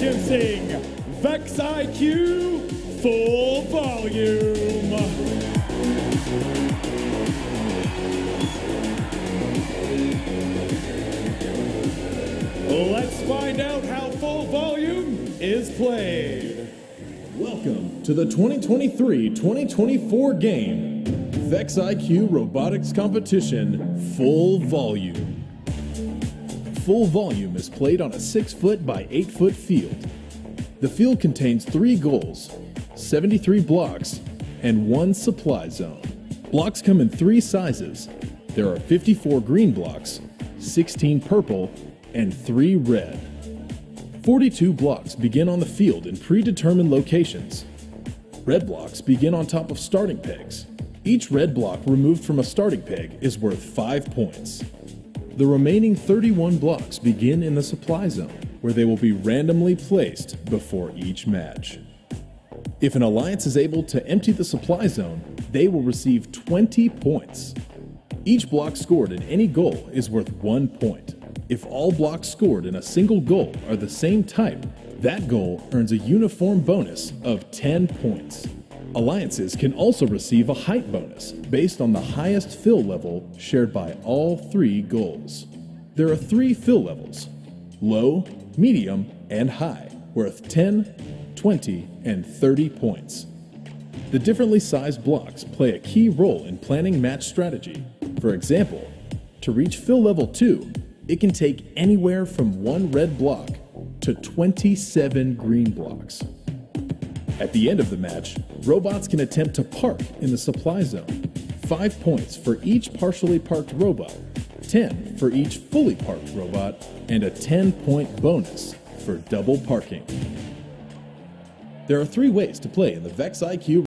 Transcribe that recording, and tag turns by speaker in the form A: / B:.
A: Introducing Vex IQ Full Volume. Let's find out how Full Volume is played.
B: Welcome to the 2023-2024 game, Vex IQ Robotics Competition Full Volume. Full Volume is played on a 6 foot by 8 foot field. The field contains three goals, 73 blocks, and one supply zone. Blocks come in three sizes. There are 54 green blocks, 16 purple, and 3 red. 42 blocks begin on the field in predetermined locations. Red blocks begin on top of starting pegs. Each red block removed from a starting peg is worth 5 points. The remaining 31 blocks begin in the supply zone, where they will be randomly placed before each match. If an alliance is able to empty the supply zone, they will receive 20 points. Each block scored in any goal is worth 1 point. If all blocks scored in a single goal are the same type, that goal earns a uniform bonus of 10 points. Alliances can also receive a height bonus based on the highest fill level shared by all three goals. There are three fill levels low, medium, and high, worth 10, 20, and 30 points. The differently sized blocks play a key role in planning match strategy. For example, to reach fill level 2, it can take anywhere from one red block to 27 green blocks. At the end of the match, robots can attempt to park in the supply zone. 5 points for each partially parked robot, 10 for each fully parked robot, and a 10 point bonus for double parking. There are three ways to play in the Vex IQ